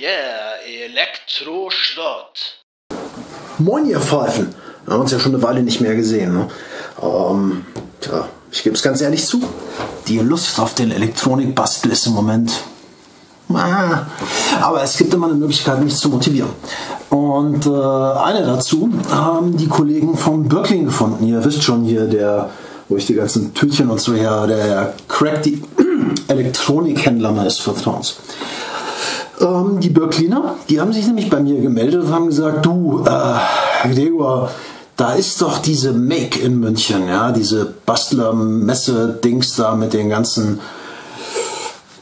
yeah, Elektroschrott. Moin, ihr Pfeifen. Wir haben uns ja schon eine Weile nicht mehr gesehen. Ne? Ähm, tja, ich gebe es ganz ehrlich zu. Die Lust auf den Elektronikbastel ist im Moment. Ah, aber es gibt immer eine Möglichkeit, mich zu motivieren. Und äh, eine dazu haben die Kollegen von Birkling gefunden. Ihr wisst schon hier, der, wo ich die ganzen Tütchen und so her, der Crack, die Elektronikhändler meines Vertrauens. Ähm, die Birkliner, die haben sich nämlich bei mir gemeldet und haben gesagt, du, äh, Gregor, da ist doch diese Make in München, ja, diese Bastler-Messe-Dings da mit den ganzen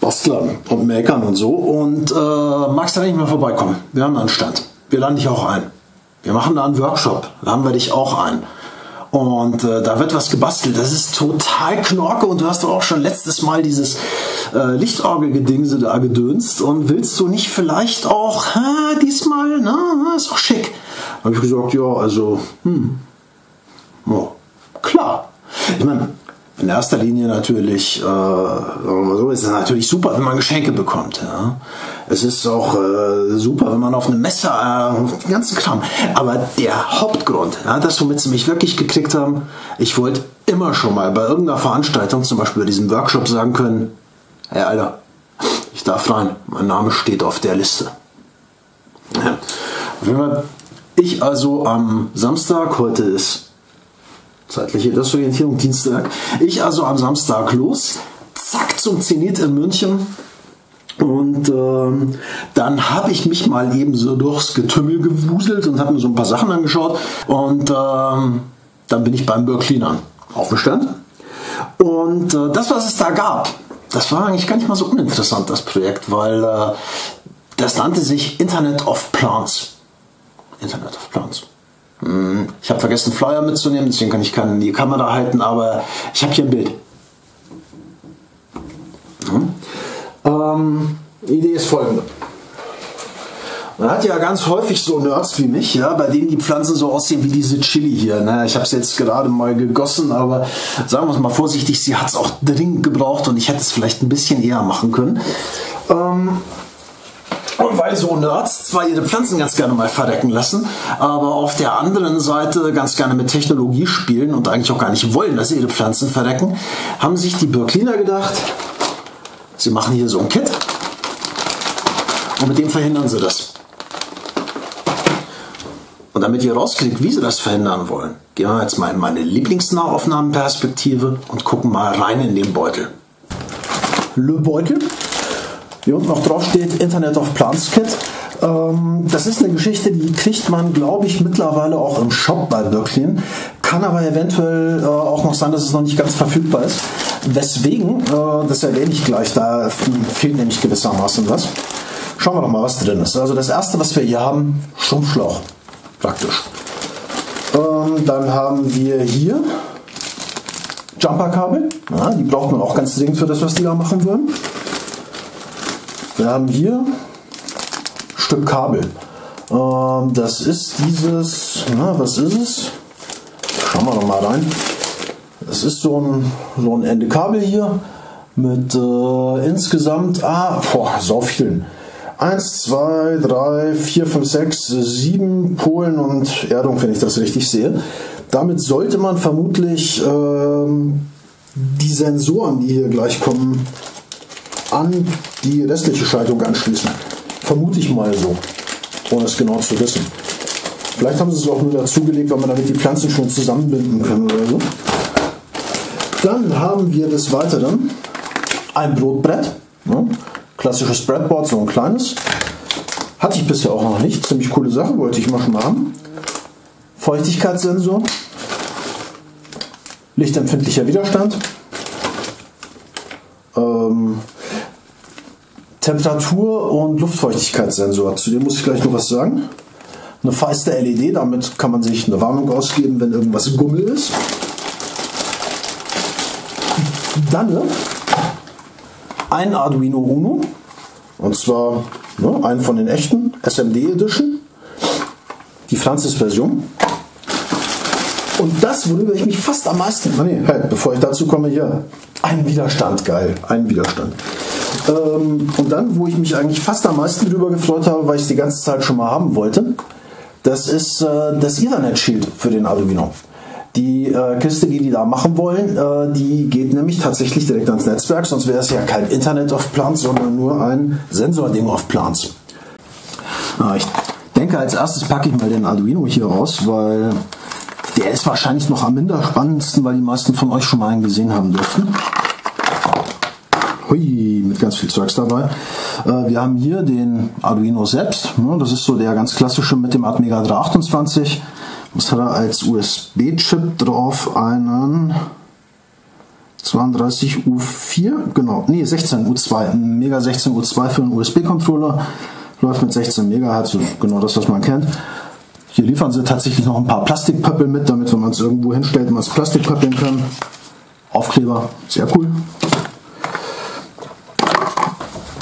Bastlern und Makern und so. Und äh, magst du da nicht mal vorbeikommen? Wir haben einen Stand. Wir laden dich auch ein. Wir machen da einen Workshop. Laden wir dich auch ein. Und äh, da wird was gebastelt. Das ist total knorke und du hast doch auch schon letztes Mal dieses äh, Lichtorgelgedingse da gedönst und willst du nicht vielleicht auch ha, diesmal, na, ist doch schick. Habe ich gesagt, ja, also, hm, ja, klar. Ich meine, in erster Linie natürlich, äh, so, ist es natürlich super, wenn man Geschenke bekommt. Ja. Es ist auch äh, super, wenn man auf eine Messe, äh, den ganzen Kram. Aber der Hauptgrund, ja, das, womit sie mich wirklich gekriegt haben, ich wollte immer schon mal bei irgendeiner Veranstaltung, zum Beispiel bei diesem Workshop, sagen können, hey Alter, ich darf rein, mein Name steht auf der Liste. Ja. Ich also am Samstag, heute ist zeitliche Desorientierung, Dienstag. Ich also am Samstag los, zack zum Zenit in München. Und ähm, dann habe ich mich mal eben so durchs Getümmel gewuselt und habe mir so ein paar Sachen angeschaut. Und ähm, dann bin ich beim Berklinern aufgestellt. Und äh, das, was es da gab, das war eigentlich gar nicht mal so uninteressant, das Projekt, weil äh, das nannte sich Internet of Plants. Internet of Plants. Hm, ich habe vergessen, Flyer mitzunehmen, deswegen kann ich keine Kamera halten, aber ich habe hier ein Bild. Hm. Ähm, die Idee ist folgende. Man hat ja ganz häufig so Nerds wie mich, ja, bei denen die Pflanzen so aussehen wie diese Chili hier. Ne? Ich habe es jetzt gerade mal gegossen, aber sagen wir es mal vorsichtig, sie hat es auch dringend gebraucht und ich hätte es vielleicht ein bisschen eher machen können. Ähm, weil so Nerds zwar ihre Pflanzen ganz gerne mal verrecken lassen, aber auf der anderen Seite ganz gerne mit Technologie spielen und eigentlich auch gar nicht wollen, dass ihre Pflanzen verrecken, haben sich die Birkliner gedacht, sie machen hier so ein Kit und mit dem verhindern sie das. Und damit ihr rauskriegt, wie sie das verhindern wollen, gehen wir jetzt mal in meine Lieblingsnahaufnahmenperspektive und gucken mal rein in den Beutel. Le Beutel wie unten noch drauf steht, Internet of Plants Kit. Ähm, das ist eine Geschichte, die kriegt man, glaube ich, mittlerweile auch im Shop bei Birklin. Kann aber eventuell äh, auch noch sein, dass es noch nicht ganz verfügbar ist. Weswegen, äh, das erwähne ich gleich, da fehlt nämlich gewissermaßen was. Schauen wir doch mal, was drin ist. Also das erste, was wir hier haben, Schrumpfschlauch. Praktisch. Ähm, dann haben wir hier Jumperkabel. Die braucht man auch ganz dringend für das, was die da machen würden. Wir haben hier ein Stück Kabel. Ähm, das ist dieses, na, was ist es? Schauen wir doch mal rein. Das ist so ein, so ein Ende Kabel hier mit äh, insgesamt, ah, boah, so vielen. 1, 2, 3, 4, 5, 6, 7 Polen und Erdung, wenn ich das richtig sehe. Damit sollte man vermutlich ähm, die Sensoren, die hier gleich kommen, an die restliche Schaltung anschließen. Vermute ich mal so, ohne es genau zu wissen. Vielleicht haben sie es auch nur dazugelegt, weil man damit die Pflanzen schon zusammenbinden kann oder so. Dann haben wir des Weiteren ein Brotbrett. Ne? Klassisches Breadboard, so ein kleines. Hatte ich bisher auch noch nicht. Ziemlich coole Sache, wollte ich mal schon haben. Feuchtigkeitssensor. Lichtempfindlicher Widerstand. Ähm, Temperatur- und Luftfeuchtigkeitssensor. Zu dem muss ich gleich noch was sagen. Eine feiste LED, damit kann man sich eine Warnung ausgeben, wenn irgendwas Gummel ist. Dann ein Arduino Uno. Und zwar ne, einen von den echten SMD Edition. Die Francis-Version. Und das, worüber ich mich fast am meisten. Nee, halt, bevor ich dazu komme, hier. Ein Widerstand, geil. Ein Widerstand. Ähm, und dann, wo ich mich eigentlich fast am meisten drüber gefreut habe, weil ich es die ganze Zeit schon mal haben wollte, das ist äh, das Ethernet Shield für den Arduino. Die äh, Kiste, die die da machen wollen, äh, die geht nämlich tatsächlich direkt ans Netzwerk, sonst wäre es ja kein Internet of Plants, sondern nur ein Sensording of Plants. Ah, ich denke, als erstes packe ich mal den Arduino hier raus, weil der ist wahrscheinlich noch am minder spannendsten, weil die meisten von euch schon mal einen gesehen haben dürften. Hui, mit ganz viel Zeugs dabei. Äh, wir haben hier den Arduino selbst. Ne, das ist so der ganz klassische mit dem Atmega 328. Was hat er als USB-Chip drauf? Einen 32U4, genau, nee, 16U2, ein Mega 16U2 für einen USB-Controller. Läuft mit 16 MHz, genau das, was man kennt. Hier liefern sie tatsächlich noch ein paar Plastikpöppel mit, damit wenn man es irgendwo hinstellt, man es Plastikpöppeln kann. Aufkleber, sehr cool.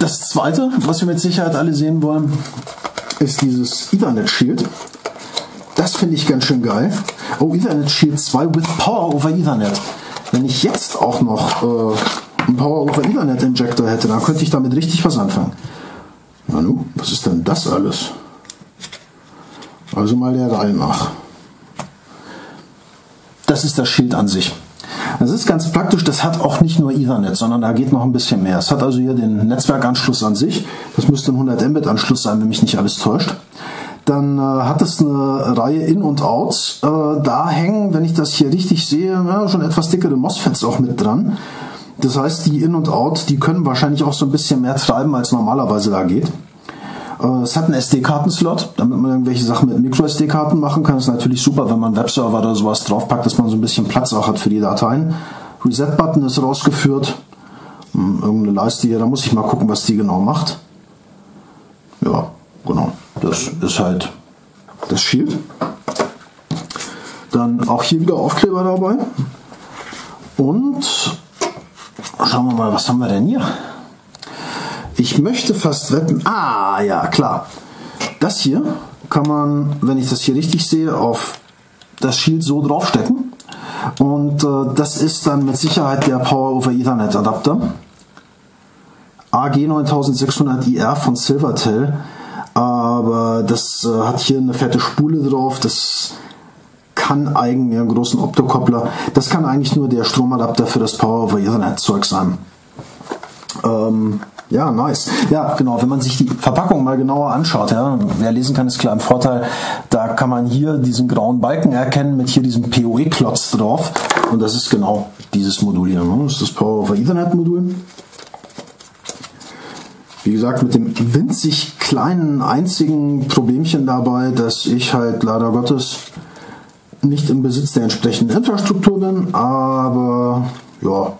Das zweite, was wir mit Sicherheit alle sehen wollen, ist dieses Ethernet Shield. Das finde ich ganz schön geil. Oh, Ethernet Shield 2 with Power over Ethernet. Wenn ich jetzt auch noch äh, einen Power over Ethernet Injector hätte, dann könnte ich damit richtig was anfangen. Nanu, was ist denn das alles? Also mal der Reihe nach. Das ist das Schild an sich. Das ist ganz praktisch, das hat auch nicht nur Ethernet, sondern da geht noch ein bisschen mehr. Es hat also hier den Netzwerkanschluss an sich. Das müsste ein 100 Mbit Anschluss sein, wenn mich nicht alles täuscht. Dann äh, hat es eine Reihe In- und Outs. Äh, da hängen, wenn ich das hier richtig sehe, ja, schon etwas dickere MOSFETs auch mit dran. Das heißt, die In- und Out, die können wahrscheinlich auch so ein bisschen mehr treiben, als normalerweise da geht. Äh, es hat einen SD-Karten-Slot, damit man irgendwelche Sachen mit Micro-SD-Karten machen kann. Das ist natürlich super, wenn man Webserver oder sowas draufpackt, dass man so ein bisschen Platz auch hat für die Dateien. Reset-Button ist rausgeführt. Hm, irgendeine Leiste hier, da muss ich mal gucken, was die genau macht. Ja, genau. Das ist halt das Shield. Dann auch hier wieder Aufkleber dabei. Und schauen wir mal, was haben wir denn hier? Ich möchte fast wetten. Ah, ja, klar. Das hier kann man, wenn ich das hier richtig sehe, auf das Shield so draufstecken. Und äh, das ist dann mit Sicherheit der Power over Ethernet Adapter. AG9600IR von Silvertel. Aber das äh, hat hier eine fette Spule drauf. Das kann eigentlich einen großen Optokoppler. Das kann eigentlich nur der Stromadapter für das Power over Ethernet Zeug sein. Ähm, ja, nice. Ja, genau. Wenn man sich die Verpackung mal genauer anschaut, ja, wer lesen kann, ist klar ein Vorteil. Da kann man hier diesen grauen Balken erkennen mit hier diesem PoE-Klotz drauf. Und das ist genau dieses Modul hier. Ne? Das ist das Power over Ethernet Modul. Wie gesagt, mit dem winzig kleinen einzigen Problemchen dabei, dass ich halt leider Gottes nicht im Besitz der entsprechenden Infrastruktur bin, aber ja,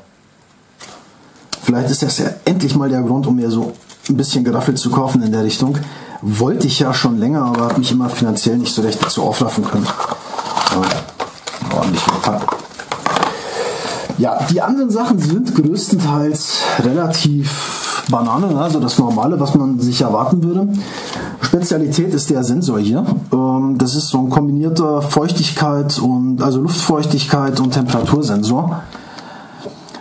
Vielleicht ist das ja endlich mal der Grund, um mir so ein bisschen geraffelt zu kaufen in der Richtung. Wollte ich ja schon länger, aber habe mich immer finanziell nicht so recht dazu aufraffen können. Ja, ordentlich gepackt. Ja, die anderen Sachen sind größtenteils relativ Banane, also das Normale, was man sich erwarten würde. Spezialität ist der Sensor hier. Ähm, das ist so ein kombinierter Feuchtigkeit und also Luftfeuchtigkeit und Temperatursensor.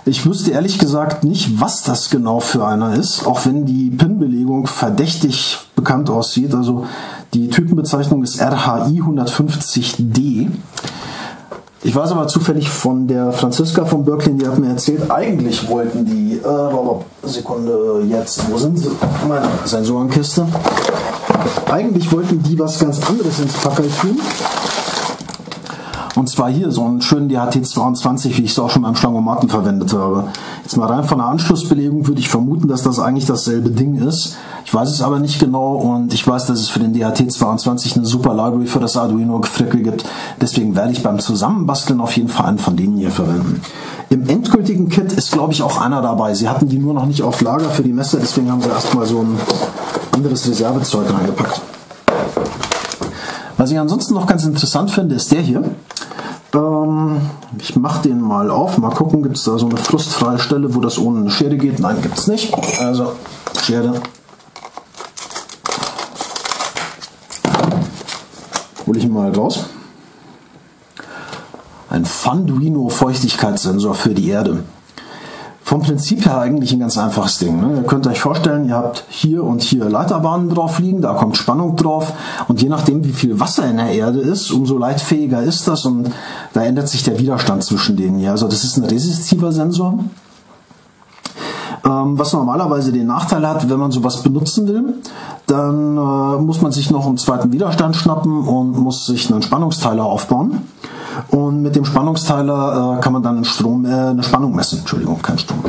Ich wüsste ehrlich gesagt nicht, was das genau für einer ist, auch wenn die PIN-Belegung verdächtig bekannt aussieht. Also die Typenbezeichnung ist RHI 150D. Ich weiß aber zufällig von der Franziska von Berkeley, die hat mir erzählt, eigentlich wollten die, äh, Sekunde, jetzt, wo sind sie? Meine Sensorenkiste. Eigentlich wollten die was ganz anderes ins Packel tun. Und zwar hier so einen schönen DHT22, wie ich es auch schon beim Schlangomaten verwendet habe. Jetzt mal rein von der Anschlussbelegung würde ich vermuten, dass das eigentlich dasselbe Ding ist. Ich weiß es aber nicht genau und ich weiß, dass es für den DHT22 eine super Library für das Arduino Gefrickel gibt. Deswegen werde ich beim Zusammenbasteln auf jeden Fall einen von denen hier verwenden. Im endgültigen Kit ist, glaube ich, auch einer dabei. Sie hatten die nur noch nicht auf Lager für die Messe, deswegen haben sie erstmal so ein anderes Reservezeug reingepackt. Was ich ansonsten noch ganz interessant finde, ist der hier. Ähm, ich mache den mal auf. Mal gucken, gibt es da so eine frustfreie Stelle, wo das ohne eine Schere geht? Nein, gibt es nicht. Also, Schere. Hole ich ihn mal raus. Ein Funduino Feuchtigkeitssensor für die Erde. Vom Prinzip her eigentlich ein ganz einfaches Ding. Ne? Ihr könnt euch vorstellen, ihr habt hier und hier Leiterbahnen drauf liegen, da kommt Spannung drauf und je nachdem, wie viel Wasser in der Erde ist, umso leitfähiger ist das und da ändert sich der Widerstand zwischen denen hier. Also das ist ein resistiver Sensor. Ähm, was normalerweise den Nachteil hat, wenn man sowas benutzen will, dann äh, muss man sich noch einen zweiten Widerstand schnappen und muss sich einen Spannungsteiler aufbauen. Und mit dem Spannungsteiler äh, kann man dann einen Strom, äh, eine Spannung messen. Entschuldigung, kein Strom.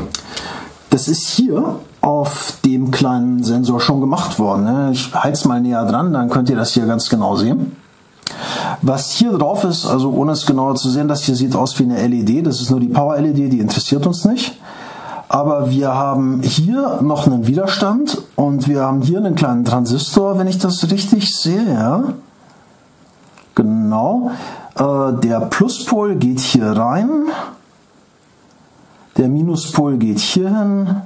Das ist hier auf dem kleinen Sensor schon gemacht worden. Ne? Ich heiz mal näher dran, dann könnt ihr das hier ganz genau sehen. Was hier drauf ist, also ohne es genauer zu sehen, das hier sieht aus wie eine LED. Das ist nur die Power-LED, die interessiert uns nicht. Aber wir haben hier noch einen Widerstand und wir haben hier einen kleinen Transistor, wenn ich das richtig sehe. Ja? Genau. Äh, der Pluspol geht hier rein. Der Minuspol geht hier hin.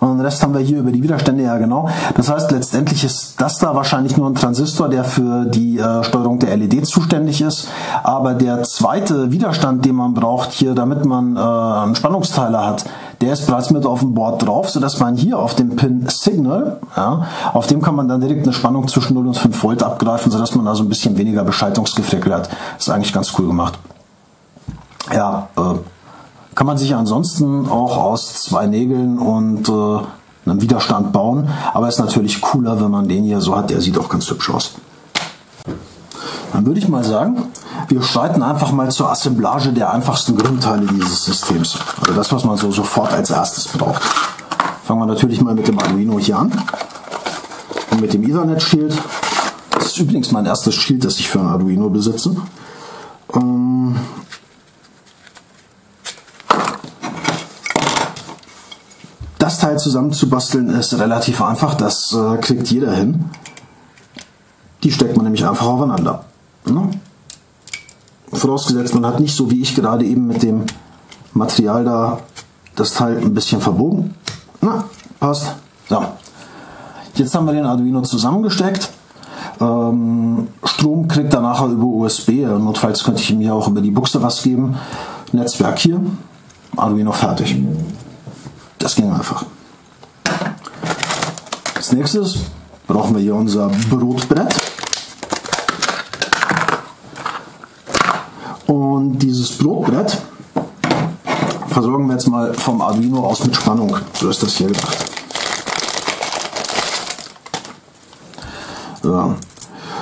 Und den Rest haben wir hier über die Widerstände, ja genau. Das heißt, letztendlich ist das da wahrscheinlich nur ein Transistor, der für die äh, Steuerung der LED zuständig ist. Aber der zweite Widerstand, den man braucht hier, damit man äh, einen Spannungsteiler hat, der ist bereits mit auf dem Board drauf, sodass man hier auf dem Pin Signal, ja, auf dem kann man dann direkt eine Spannung zwischen 0 und 5 Volt abgreifen, sodass man also ein bisschen weniger Beschaltungsgefrickel hat. Ist eigentlich ganz cool gemacht. Ja, äh, kann man sich ansonsten auch aus zwei Nägeln und äh, einem Widerstand bauen, aber ist natürlich cooler, wenn man den hier so hat. Der sieht auch ganz hübsch aus. Dann würde ich mal sagen, wir schreiten einfach mal zur Assemblage der einfachsten Grundteile dieses Systems. Also das, was man so sofort als erstes braucht. Fangen wir natürlich mal mit dem Arduino hier an. Und mit dem Ethernet-Shield. Das ist übrigens mein erstes Shield, das ich für ein Arduino besitze. Ähm das Teil zusammenzubasteln ist relativ einfach, das äh, kriegt jeder hin. Die steckt man nämlich einfach aufeinander. Ne? Vorausgesetzt, man hat nicht so wie ich gerade eben mit dem Material da das Teil ein bisschen verbogen. Na, passt. So. Jetzt haben wir den Arduino zusammengesteckt. Ähm, Strom kriegt er nachher über USB. Notfalls könnte ich ihm hier auch über die Buchse was geben. Netzwerk hier. Arduino fertig. Das ging einfach. Als nächstes brauchen wir hier unser Brotbrett. Und dieses Brotbrett versorgen wir jetzt mal vom Arduino aus mit Spannung. So ist das hier gedacht. Ja.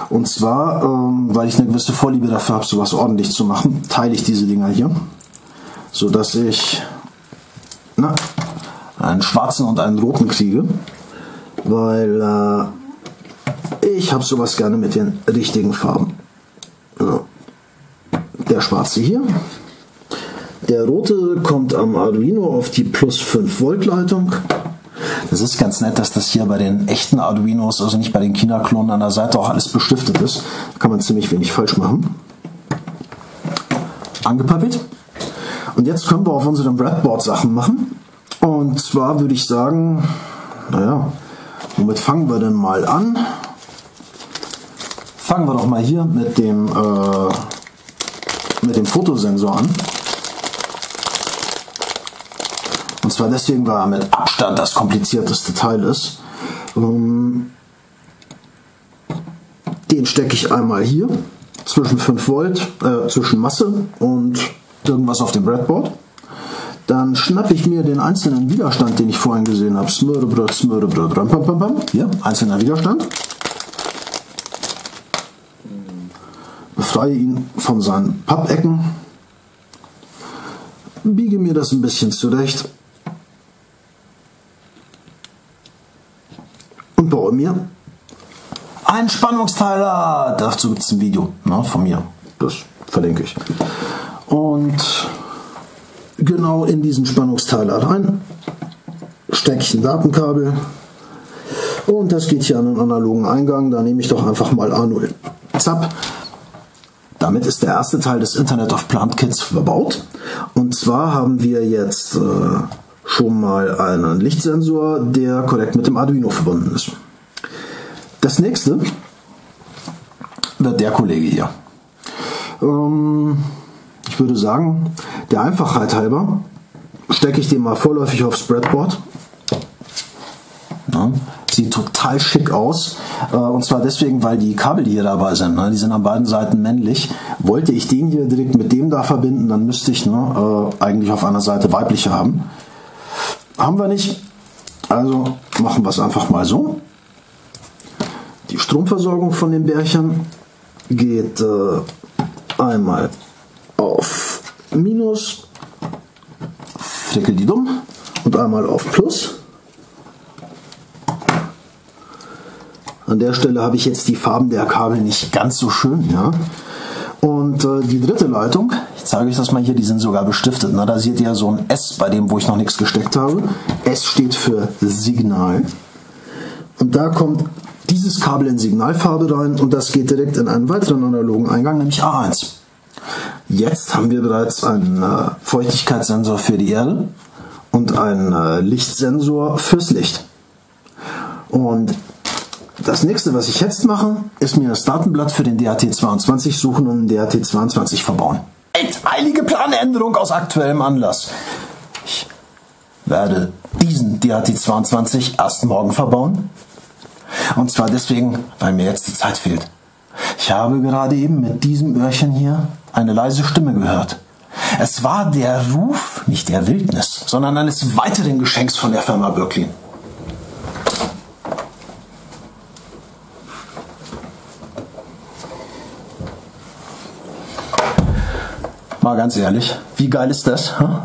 Und zwar, ähm, weil ich eine gewisse Vorliebe dafür habe, sowas ordentlich zu machen, teile ich diese Dinger hier, so dass ich na, einen schwarzen und einen roten kriege, weil äh, ich habe sowas gerne mit den richtigen Farben. Ja der schwarze hier. Der rote kommt am Arduino auf die plus 5 Volt Leitung. Das ist ganz nett, dass das hier bei den echten Arduinos, also nicht bei den China-Klonen an der Seite auch alles bestiftet ist. Da kann man ziemlich wenig falsch machen. Angepappelt. Und jetzt können wir auf unserem Breadboard Sachen machen. Und zwar würde ich sagen, naja, womit fangen wir denn mal an? Fangen wir doch mal hier mit dem äh, mit dem Fotosensor an. Und zwar deswegen, weil er mit Abstand das komplizierteste Teil ist. Ähm, den stecke ich einmal hier zwischen 5 Volt, äh, zwischen Masse und irgendwas auf dem Breadboard. Dann schnappe ich mir den einzelnen Widerstand, den ich vorhin gesehen habe. Smörrebröt, Smörrebröt, ram, pam, pam, pam. Hier, einzelner Widerstand. Befreie ihn von seinen Pappecken, biege mir das ein bisschen zurecht und baue mir einen Spannungsteiler. Dazu gibt es ein Video ne, von mir. Das verlinke ich. Und genau in diesen Spannungsteiler rein stecke ich ein Datenkabel und das geht hier an den analogen Eingang. Da nehme ich doch einfach mal A0. Zapp. Damit ist der erste Teil des Internet of Plant Kits verbaut. Und zwar haben wir jetzt äh, schon mal einen Lichtsensor, der korrekt mit dem Arduino verbunden ist. Das nächste wird der Kollege hier. Ähm, ich würde sagen, der Einfachheit halber stecke ich den mal vorläufig aufs Breadboard. Ja, sieht total schick aus. Äh, und zwar deswegen, weil die Kabel, die hier dabei sind, ne, die sind an beiden Seiten männlich. Wollte ich den hier direkt mit dem da verbinden, dann müsste ich ne, äh, eigentlich auf einer Seite weibliche haben. Haben wir nicht. Also machen wir es einfach mal so. Die Stromversorgung von den Bärchen geht äh, einmal auf Minus, frickel die dumm, und einmal auf Plus. An der Stelle habe ich jetzt die Farben der Kabel nicht ganz so schön. Ja? Und äh, die dritte Leitung, ich zeige euch das mal hier, die sind sogar bestiftet. Na, da seht ihr so ein S bei dem, wo ich noch nichts gesteckt habe. S steht für Signal. Und da kommt dieses Kabel in Signalfarbe rein und das geht direkt in einen weiteren analogen Eingang, nämlich A1. Jetzt haben wir bereits einen äh, Feuchtigkeitssensor für die Erde und einen äh, Lichtsensor fürs Licht. Und das nächste, was ich jetzt mache, ist mir das Datenblatt für den DAT22 suchen und den DAT22 verbauen. Eilige Planänderung aus aktuellem Anlass. Ich werde diesen DAT22 erst morgen verbauen. Und zwar deswegen, weil mir jetzt die Zeit fehlt. Ich habe gerade eben mit diesem Öhrchen hier eine leise Stimme gehört. Es war der Ruf, nicht der Wildnis, sondern eines weiteren Geschenks von der Firma Birklin. Mal ganz ehrlich, wie geil ist das? Hm?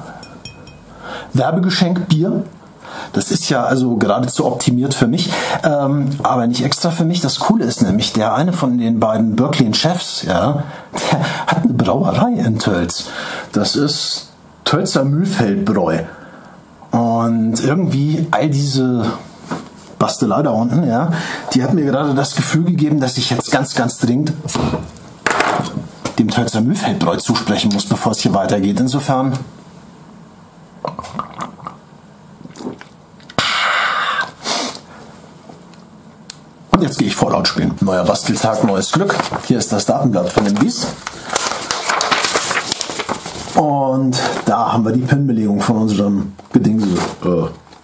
Werbegeschenk Bier. Das ist ja also geradezu optimiert für mich, ähm, aber nicht extra für mich. Das Coole ist nämlich, der eine von den beiden Berkeley-Chefs, ja, der hat eine Brauerei in Tölz. Das ist Tölzer Mühlfeldbräu. Und irgendwie all diese Bastelei da unten, ja, die hat mir gerade das Gefühl gegeben, dass ich jetzt ganz, ganz dringend dem Tölzer Mühlfeldbräu zusprechen muss, bevor es hier weitergeht. Insofern. Und jetzt gehe ich Fallout spielen. Neuer Basteltag, neues Glück. Hier ist das Datenblatt von dem Biest. Und da haben wir die Pin-Belegung von unserem Gedingse. Äh,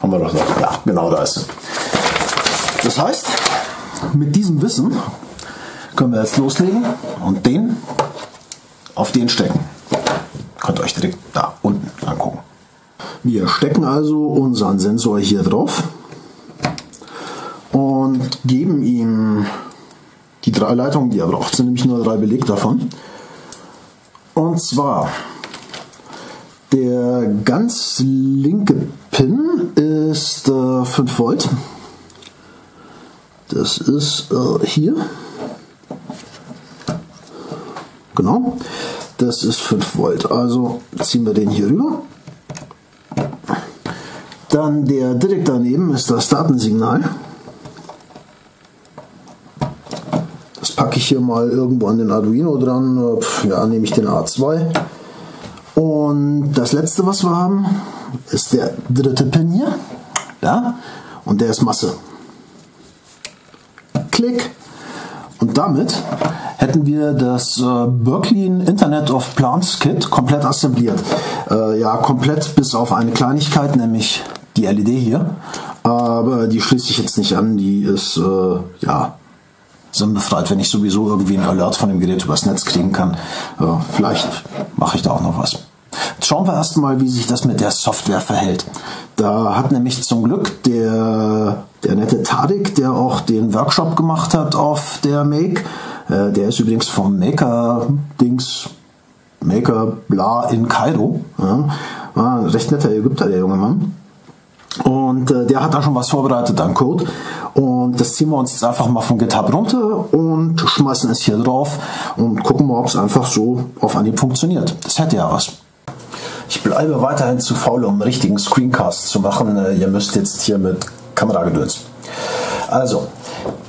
haben wir doch gesagt. Ja, genau da ist sie. Das heißt, mit diesem Wissen können wir jetzt loslegen und den auf den stecken. Könnt ihr euch direkt da unten angucken. Wir stecken also unseren Sensor hier drauf und geben ihm die drei Leitungen, die er braucht. Es sind nämlich nur drei belegt davon. Und zwar der ganz linke Pin ist äh, 5 Volt. Das ist äh, hier. Genau. Das ist 5 Volt. Also ziehen wir den hier rüber. Dann der direkt daneben ist das Datensignal. Das packe ich hier mal irgendwo an den Arduino dran. Ja, nehme ich den A2. Und das letzte, was wir haben, ist der dritte Pin hier. Ja, und der ist Masse. Klick. Und damit hätten wir das äh, Berkeley Internet of Plants Kit komplett assembliert. Äh, ja, komplett bis auf eine Kleinigkeit, nämlich die LED hier. Aber die schließe ich jetzt nicht an, die ist äh, ja sinnbefreit, wenn ich sowieso irgendwie einen Alert von dem Gerät übers Netz kriegen kann. Äh, vielleicht mache ich da auch noch was. Jetzt schauen wir erstmal, wie sich das mit der Software verhält. Da hat nämlich zum Glück der, der nette Tadik, der auch den Workshop gemacht hat auf der Make, äh, der ist übrigens vom Maker-Dings, Maker Bla in Kairo. Ja, war ein recht netter Ägypter, der junge Mann. Und äh, der hat da schon was vorbereitet an Code. Und das ziehen wir uns jetzt einfach mal von GitHub runter und schmeißen es hier drauf und gucken mal, ob es einfach so auf Anhieb funktioniert. Das hätte ja was. Ich bleibe weiterhin zu faul, um einen richtigen Screencast zu machen. Äh, ihr müsst jetzt hier mit Kameragedöns. Also,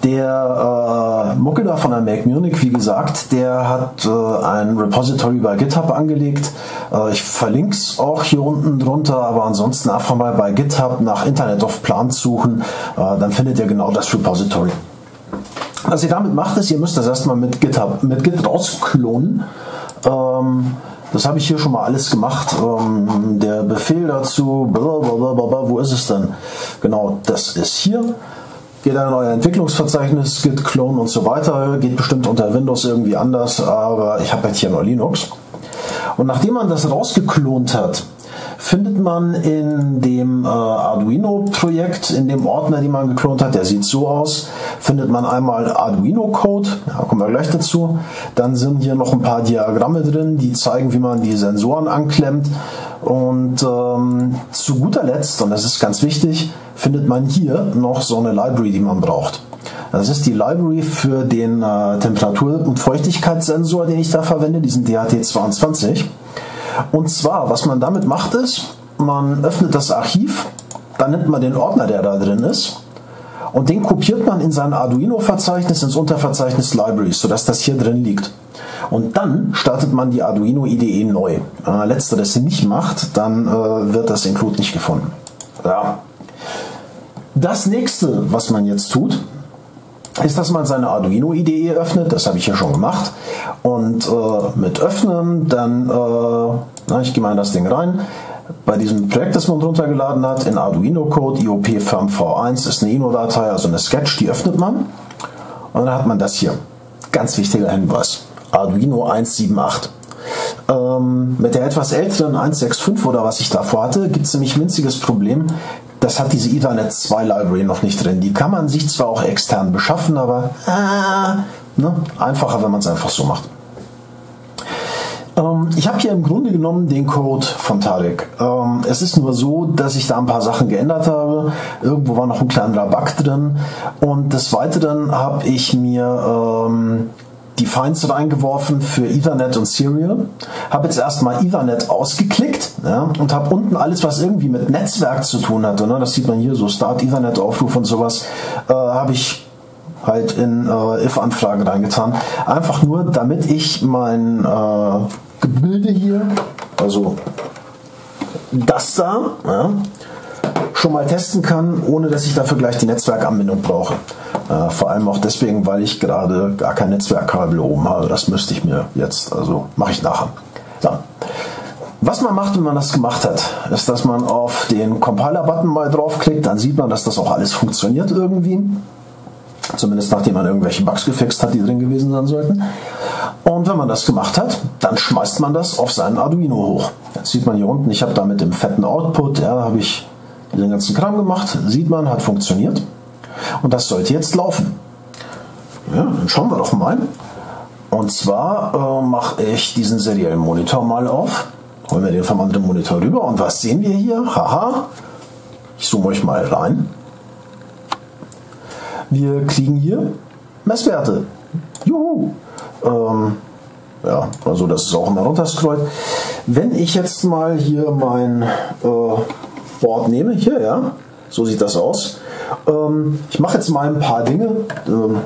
der äh, Mucke da von der Make Munich, wie gesagt, der hat äh, ein Repository bei GitHub angelegt. Äh, ich verlinke es auch hier unten drunter, aber ansonsten einfach mal bei GitHub nach Internet of Plants suchen, äh, dann findet ihr genau das Repository. Was ihr damit macht, ist, ihr müsst das erstmal mit GitHub, mit Git rausklonen. Ähm, Das habe ich hier schon mal alles gemacht. Ähm, der Befehl dazu, blablabla, wo ist es denn? Genau, das ist hier. Geht in euer Entwicklungsverzeichnis, Git, Clone und so weiter. Geht bestimmt unter Windows irgendwie anders, aber ich habe jetzt hier nur Linux. Und nachdem man das rausgeklont hat, findet man in dem äh, Arduino-Projekt, in dem Ordner, den man geklont hat, der sieht so aus, findet man einmal Arduino-Code, da kommen wir gleich dazu. Dann sind hier noch ein paar Diagramme drin, die zeigen, wie man die Sensoren anklemmt. Und ähm, zu guter Letzt, und das ist ganz wichtig, findet man hier noch so eine Library, die man braucht. Das ist die Library für den äh, Temperatur- und Feuchtigkeitssensor, den ich da verwende, diesen DHT22. Und zwar, was man damit macht, ist, man öffnet das Archiv, dann nimmt man den Ordner, der da drin ist, und den kopiert man in sein Arduino-Verzeichnis ins Unterverzeichnis Libraries, sodass das hier drin liegt. Und dann startet man die Arduino IDE neu. Wenn man letzteres nicht macht, dann äh, wird das Include nicht gefunden. Ja. Das nächste, was man jetzt tut, ist, dass man seine Arduino IDE öffnet. Das habe ich ja schon gemacht. Und äh, mit öffnen, dann, äh, na, ich gehe mal in das Ding rein. Bei diesem Projekt, das man runtergeladen hat, in Arduino Code, IOP Firm V1 ist eine INO-Datei, also eine Sketch, die öffnet man. Und dann hat man das hier. Ganz wichtiger Hinweis. Arduino 178. Ähm, mit der etwas älteren 165 oder was ich davor hatte, gibt es nämlich ein winziges Problem das hat diese Ethernet 2 Library noch nicht drin. Die kann man sich zwar auch extern beschaffen, aber äh, ne, einfacher, wenn man es einfach so macht. Ähm, ich habe hier im Grunde genommen den Code von Tarek. Ähm, es ist nur so, dass ich da ein paar Sachen geändert habe. Irgendwo war noch ein kleiner Bug drin. Und des Weiteren habe ich mir ähm, die Finds reingeworfen für Ethernet und Serial. Habe jetzt erstmal Ethernet ausgeklickt ja, und habe unten alles, was irgendwie mit Netzwerk zu tun hatte, ne, das sieht man hier so, Start Ethernet Aufruf und sowas, äh, habe ich halt in äh, if-Anfrage reingetan. Einfach nur, damit ich mein äh, Gebilde hier, also das da, ja, schon mal testen kann, ohne dass ich dafür gleich die Netzwerkanbindung brauche. Äh, vor allem auch deswegen, weil ich gerade gar kein Netzwerkkabel oben habe. Das müsste ich mir jetzt, also mache ich nachher. So. Was man macht, wenn man das gemacht hat, ist, dass man auf den Compiler-Button mal draufklickt, dann sieht man, dass das auch alles funktioniert irgendwie. Zumindest nachdem man irgendwelche Bugs gefixt hat, die drin gewesen sein sollten. Und wenn man das gemacht hat, dann schmeißt man das auf seinen Arduino hoch. Jetzt sieht man hier unten, ich habe da mit dem fetten Output, ja, habe ich den ganzen Kram gemacht. Sieht man, hat funktioniert. Und das sollte jetzt laufen. Ja, dann schauen wir doch mal. Und zwar äh, mache ich diesen seriellen Monitor mal auf. Holen wir den vom anderen Monitor rüber. Und was sehen wir hier? Haha. Ich zoome euch mal rein. Wir kriegen hier Messwerte. Juhu. Ähm, ja, also das ist auch immer runterscrollt. Wenn ich jetzt mal hier mein äh, Board nehme, hier, ja, so sieht das aus. Ähm, ich mache jetzt mal ein paar Dinge. Ähm,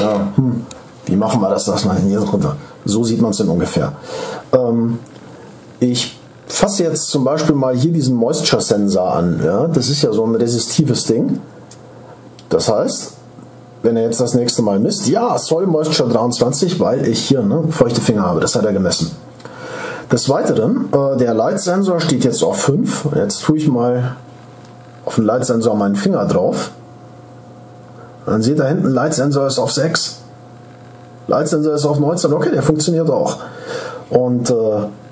ja, hm, wie machen wir das? Das mal hier runter. So sieht man es denn ungefähr. Ähm, ich fasse jetzt zum Beispiel mal hier diesen Moisture Sensor an. Ja? Das ist ja so ein resistives Ding. Das heißt, wenn er jetzt das nächste Mal misst, ja, Soil Moisture 23, weil ich hier ne, feuchte Finger habe. Das hat er gemessen. Des Weiteren, äh, der Leitsensor steht jetzt auf 5. Jetzt tue ich mal auf den Leitsensor meinen Finger drauf. Dann seht ihr hinten, Leitsensor ist auf 6. Leitsensor ist auf 19. Okay, der funktioniert auch. Und äh,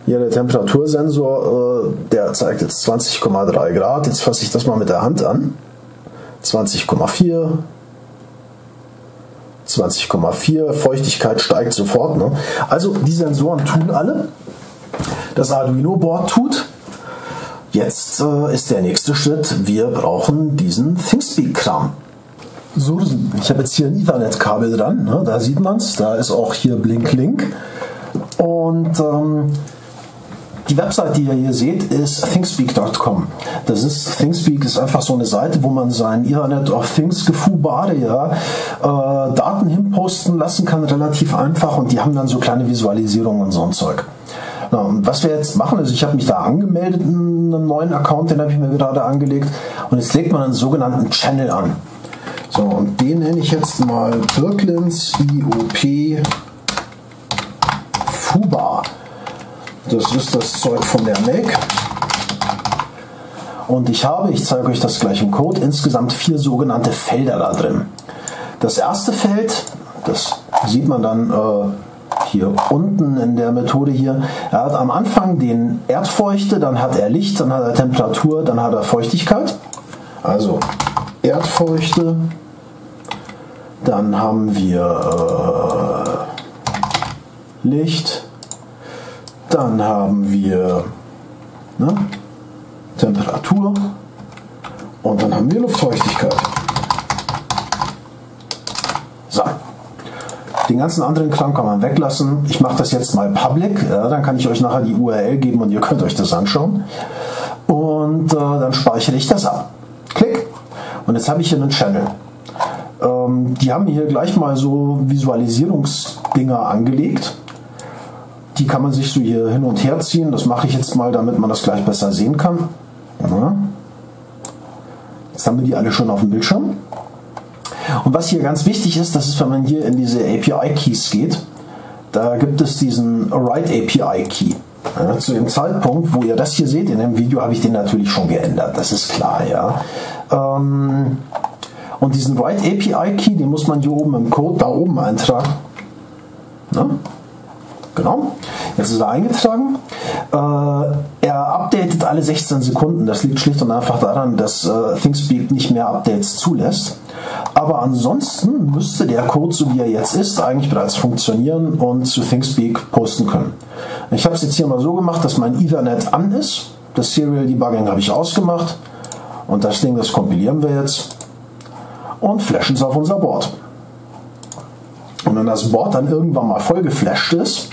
hier der Temperatursensor, äh, der zeigt jetzt 20,3 Grad. Jetzt fasse ich das mal mit der Hand an. 20,4. 20,4. Feuchtigkeit steigt sofort. Ne? Also die Sensoren tun alle. Das Arduino-Board tut. Jetzt äh, ist der nächste Schritt, wir brauchen diesen ThinkSpeak-Kram. So, ich habe jetzt hier ein Ethernet-Kabel dran, ne? da sieht man es, da ist auch hier Blink-Link. Und ähm, die Website, die ihr hier seht, ist thingspeak.com. Das ist Thingspeak ist einfach so eine Seite, wo man sein Internet of Things Gefubare, ja, äh, Daten hinposten lassen kann, relativ einfach und die haben dann so kleine Visualisierungen und so ein Zeug. Na, und was wir jetzt machen, also ich habe mich da angemeldet in einem neuen Account, den habe ich mir gerade angelegt und jetzt legt man einen sogenannten Channel an. So, und den nenne ich jetzt mal Birklins IOP Fuba. Das ist das Zeug von der Make. Und ich habe, ich zeige euch das gleich im Code, insgesamt vier sogenannte Felder da drin. Das erste Feld, das sieht man dann äh, hier unten in der Methode hier. Er hat am Anfang den Erdfeuchte, dann hat er Licht, dann hat er Temperatur, dann hat er Feuchtigkeit. Also Erdfeuchte, dann haben wir äh, Licht, dann haben wir ne, Temperatur und dann haben wir Luftfeuchtigkeit. Den ganzen anderen Kram kann man weglassen. Ich mache das jetzt mal public. Ja, dann kann ich euch nachher die URL geben und ihr könnt euch das anschauen. Und äh, dann speichere ich das ab. Klick. Und jetzt habe ich hier einen Channel. Ähm, die haben hier gleich mal so Visualisierungsdinger angelegt. Die kann man sich so hier hin und her ziehen. Das mache ich jetzt mal, damit man das gleich besser sehen kann. Ja. Jetzt haben wir die alle schon auf dem Bildschirm. Und was hier ganz wichtig ist, das ist, wenn man hier in diese API-Keys geht, da gibt es diesen Write API Key. Ja, zu dem Zeitpunkt, wo ihr das hier seht, in dem Video habe ich den natürlich schon geändert, das ist klar, ja. Ähm, und diesen Write API Key, den muss man hier oben im Code da oben eintragen. Ne? Genau. Jetzt ist er eingetragen. Äh, er updatet alle 16 Sekunden. Das liegt schlicht und einfach daran, dass äh, ThinkSpeak nicht mehr Updates zulässt. Aber ansonsten müsste der Code, so wie er jetzt ist, eigentlich bereits funktionieren und zu ThinkSpeak posten können. Ich habe es jetzt hier mal so gemacht, dass mein Ethernet an ist. Das Serial Debugging habe ich ausgemacht. Und das Ding, das kompilieren wir jetzt und flashen es auf unser Board. Und wenn das Board dann irgendwann mal voll geflasht ist,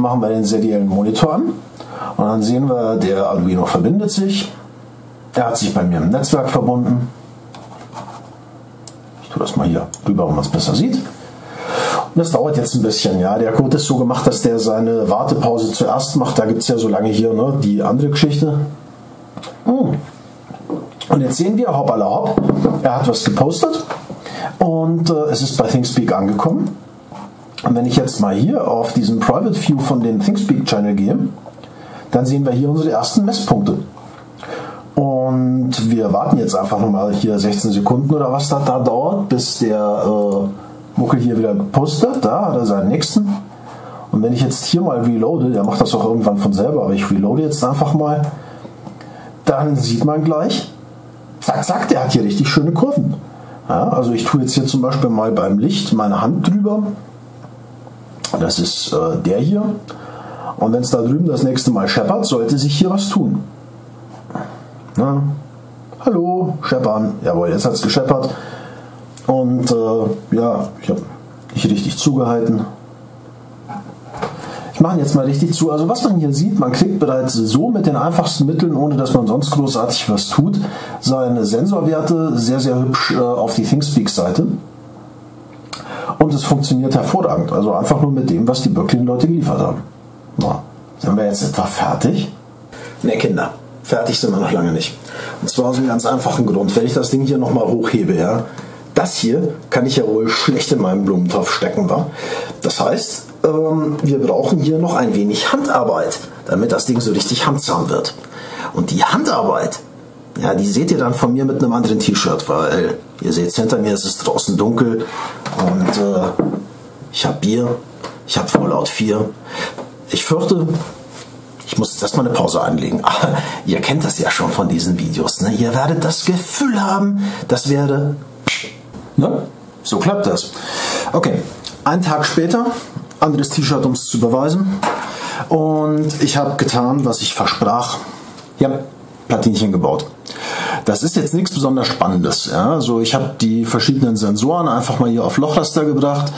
dann machen wir den seriellen Monitor an und dann sehen wir, der Arduino verbindet sich. Er hat sich bei mir im Netzwerk verbunden. Ich tue das mal hier rüber, wo man es besser sieht. Und das dauert jetzt ein bisschen. Ja, der Code ist so gemacht, dass der seine Wartepause zuerst macht. Da gibt es ja so lange hier ne, die andere Geschichte. Hm. Und jetzt sehen wir, hoppala hopp, er hat was gepostet und äh, es ist bei ThinkSpeak angekommen. Und wenn ich jetzt mal hier auf diesen Private View von dem ThinkSpeak Channel gehe, dann sehen wir hier unsere ersten Messpunkte. Und wir warten jetzt einfach nochmal hier 16 Sekunden oder was das da dauert, bis der äh, Muckel hier wieder gepostet. Da hat er seinen nächsten. Und wenn ich jetzt hier mal reloade, der macht das auch irgendwann von selber, aber ich reloade jetzt einfach mal, dann sieht man gleich, zack, zack, der hat hier richtig schöne Kurven. Ja, also ich tue jetzt hier zum Beispiel mal beim Licht meine Hand drüber das ist äh, der hier. Und wenn es da drüben das nächste Mal scheppert, sollte sich hier was tun. Na? Hallo, scheppern. Jawohl, jetzt hat es gescheppert. Und äh, ja, ich habe nicht richtig zugehalten. Ich mache jetzt mal richtig zu. Also was man hier sieht, man kriegt bereits so mit den einfachsten Mitteln, ohne dass man sonst großartig was tut, seine Sensorwerte sehr, sehr hübsch äh, auf die ThinkSpeak-Seite. Und es funktioniert hervorragend. Also einfach nur mit dem, was die Brooklyn-Leute geliefert haben. Na, sind wir jetzt etwa fertig? Ne, Kinder. Fertig sind wir noch lange nicht. Und zwar aus einem ganz einfachen Grund. Wenn ich das Ding hier nochmal hochhebe, ja, das hier kann ich ja wohl schlecht in meinen Blumentopf stecken, wa? Das heißt, ähm, wir brauchen hier noch ein wenig Handarbeit, damit das Ding so richtig handsam wird. Und die Handarbeit, ja, die seht ihr dann von mir mit einem anderen T-Shirt, weil ihr seht hinter mir, es ist draußen dunkel und äh, ich habe Bier, ich habe Fallout 4. Ich fürchte, ich muss jetzt erstmal eine Pause einlegen. Aber ihr kennt das ja schon von diesen Videos. Ne? Ihr werdet das Gefühl haben, das werde. Ne? So klappt das. Okay, einen Tag später, anderes T-Shirt, um es zu beweisen. Und ich habe getan, was ich versprach. Ja, Platinchen gebaut. Das ist jetzt nichts besonders Spannendes. Ja? Also ich habe die verschiedenen Sensoren einfach mal hier auf Lochraster gebracht.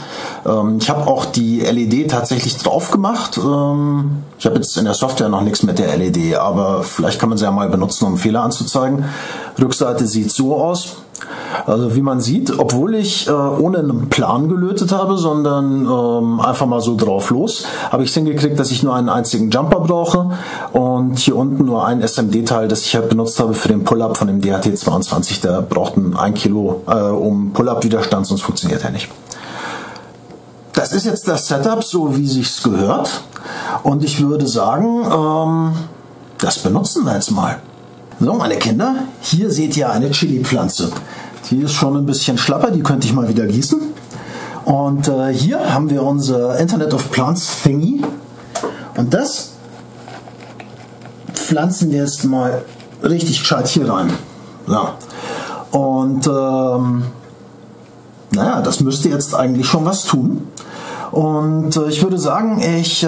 Ähm, ich habe auch die LED tatsächlich drauf gemacht. Ähm, ich habe jetzt in der Software noch nichts mit der LED, aber vielleicht kann man sie ja mal benutzen, um Fehler anzuzeigen. Rückseite sieht so aus. Also wie man sieht, obwohl ich äh, ohne einen Plan gelötet habe, sondern ähm, einfach mal so drauf los, habe ich es hingekriegt, dass ich nur einen einzigen Jumper brauche und hier unten nur ein SMD-Teil, das ich halt benutzt habe für den Pull-Up von dem DHT22. Der braucht ein 1 Kilo äh, um Pull-Up-Widerstand, sonst funktioniert er nicht. Das ist jetzt das Setup, so wie sich's gehört. Und ich würde sagen, ähm, das benutzen wir jetzt mal. So, meine Kinder, hier seht ihr eine Chili-Pflanze. Die ist schon ein bisschen schlapper, die könnte ich mal wieder gießen. Und äh, hier haben wir unser Internet of Plants Thingy. Und das pflanzen wir jetzt mal richtig gescheit hier rein. Ja. Und ähm, naja, das müsste jetzt eigentlich schon was tun. Und äh, ich würde sagen, ich äh,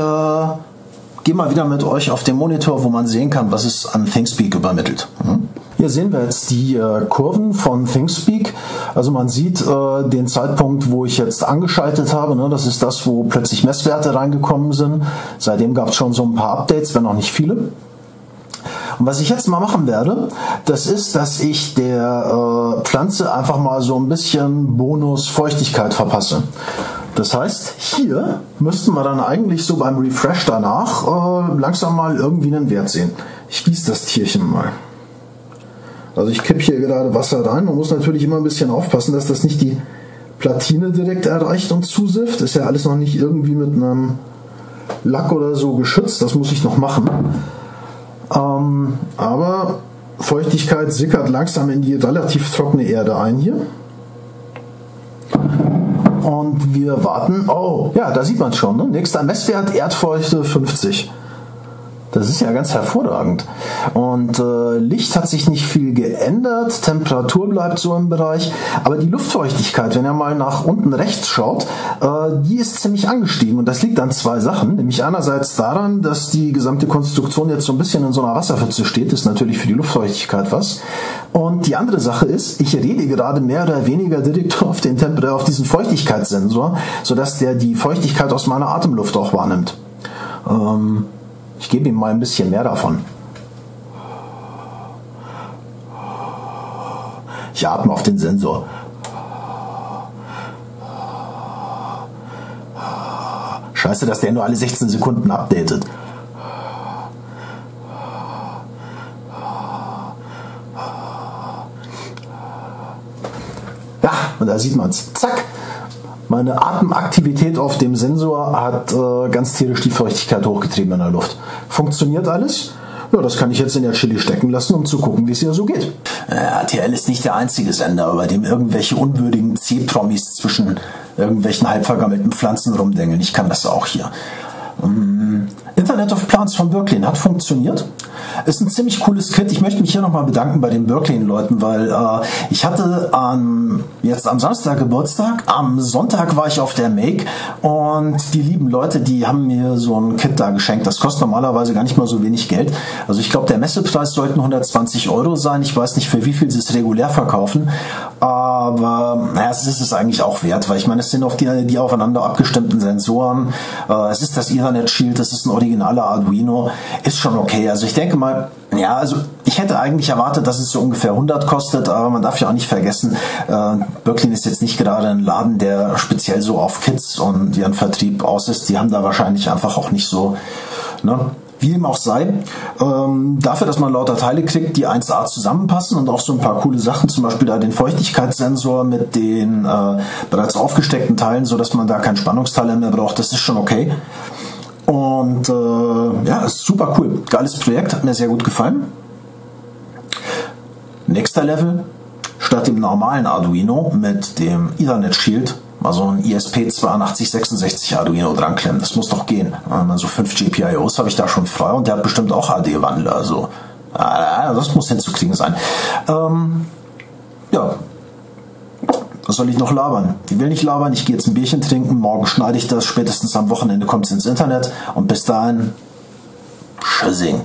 gehe mal wieder mit euch auf den Monitor, wo man sehen kann, was es an ThinkSpeak übermittelt. Hm? Hier sehen wir jetzt die äh, Kurven von ThinkSpeak. Also man sieht äh, den Zeitpunkt, wo ich jetzt angeschaltet habe. Ne? Das ist das, wo plötzlich Messwerte reingekommen sind. Seitdem gab es schon so ein paar Updates, wenn auch nicht viele. Und was ich jetzt mal machen werde, das ist, dass ich der äh, Pflanze einfach mal so ein bisschen Bonus Feuchtigkeit verpasse. Das heißt, hier müssten wir dann eigentlich so beim Refresh danach äh, langsam mal irgendwie einen Wert sehen. Ich gieße das Tierchen mal. Also ich kippe hier gerade Wasser rein. Man muss natürlich immer ein bisschen aufpassen, dass das nicht die Platine direkt erreicht und zusifft. Ist ja alles noch nicht irgendwie mit einem Lack oder so geschützt. Das muss ich noch machen. Ähm, aber Feuchtigkeit sickert langsam in die relativ trockene Erde ein hier. Und wir warten. Oh, ja, da sieht man schon. Ne? Nächster Messwert Erdfeuchte 50. Das ist ja ganz hervorragend. Und äh, Licht hat sich nicht viel geändert, Temperatur bleibt so im Bereich, aber die Luftfeuchtigkeit, wenn ihr mal nach unten rechts schaut, äh, die ist ziemlich angestiegen. Und das liegt an zwei Sachen. Nämlich einerseits daran, dass die gesamte Konstruktion jetzt so ein bisschen in so einer Wasserpfütze steht, ist natürlich für die Luftfeuchtigkeit was. Und die andere Sache ist, ich rede gerade mehr oder weniger direkt auf, den Temper auf diesen Feuchtigkeitssensor, sodass der die Feuchtigkeit aus meiner Atemluft auch wahrnimmt. Ähm, ich gebe ihm mal ein bisschen mehr davon. Ich atme auf den Sensor. Scheiße, dass der nur alle 16 Sekunden updatet. Ja, und da sieht man es. Zack, meine Atemaktivität auf dem Sensor hat äh, ganz tierisch die Feuchtigkeit hochgetrieben in der Luft. Funktioniert alles? Ja, das kann ich jetzt in der Chili stecken lassen, um zu gucken, wie es ihr so geht. Äh, RTL ist nicht der einzige Sender, bei dem irgendwelche unwürdigen C-Promis zwischen irgendwelchen halbvergammelten Pflanzen rumdengeln. Ich kann das auch hier. Ähm, Internet of Plants von Berkeley hat funktioniert. Ist ein ziemlich cooles Kit. Ich möchte mich hier nochmal bedanken bei den Berkeley-Leuten, weil äh, ich hatte an, jetzt am Samstag Geburtstag, am Sonntag war ich auf der Make und die lieben Leute, die haben mir so ein Kit da geschenkt. Das kostet normalerweise gar nicht mal so wenig Geld. Also ich glaube, der Messepreis sollten 120 Euro sein. Ich weiß nicht, für wie viel sie es regulär verkaufen, aber naja, es ist es eigentlich auch wert, weil ich meine, es sind auf die, die aufeinander abgestimmten Sensoren. Äh, es ist das Ethernet Shield, das ist ein originaler Arduino. Ist schon okay. Also ich denke mal, ja, also ich hätte eigentlich erwartet, dass es so ungefähr 100 kostet, aber man darf ja auch nicht vergessen, äh, Brooklyn ist jetzt nicht gerade ein Laden, der speziell so auf Kids und ihren Vertrieb aus ist. Die haben da wahrscheinlich einfach auch nicht so, ne? Wie dem auch sei, ähm, dafür, dass man lauter Teile kriegt, die 1A zusammenpassen und auch so ein paar coole Sachen, zum Beispiel da den Feuchtigkeitssensor mit den äh, bereits aufgesteckten Teilen, so dass man da kein Spannungsteil mehr braucht, das ist schon okay. Und äh, ja, ist super cool. Geiles Projekt, hat mir sehr gut gefallen. Nächster Level, statt dem normalen Arduino mit dem Ethernet Shield mal so ein ISP8266 Arduino dran klemmen. Das muss doch gehen. Also 5 GPIOs habe ich da schon frei und der hat bestimmt auch AD-Wandler. Also äh, das muss hinzukriegen sein. Ähm, ja, was soll ich noch labern? Ich will nicht labern, ich gehe jetzt ein Bierchen trinken, morgen schneide ich das, spätestens am Wochenende kommt es ins Internet und bis dahin, Tschüssing.